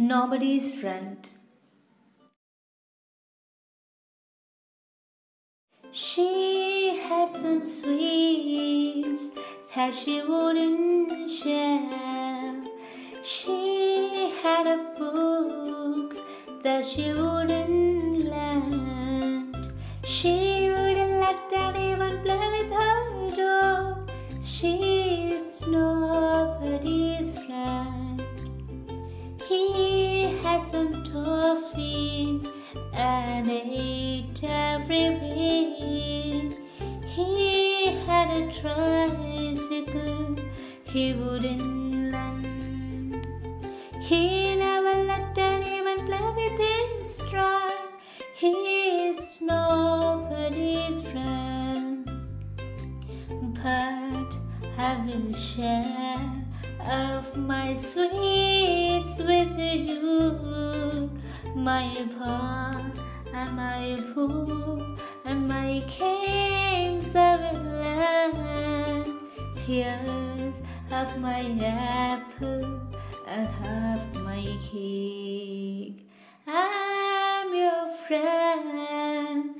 Nobody's Friend. She had some sweets that she wouldn't share. She had a book that she wouldn't lend. She wouldn't let anyone play with her dog. She's nobody's friend. He some toffee and ate every week. He had a tricycle he wouldn't lend. He never let anyone play with his toy. He's nobody's friend, but I will share all of my sweets with you, my pa and my poo and my kings I will lend. Here's half my apple and half my cake. I'm your friend.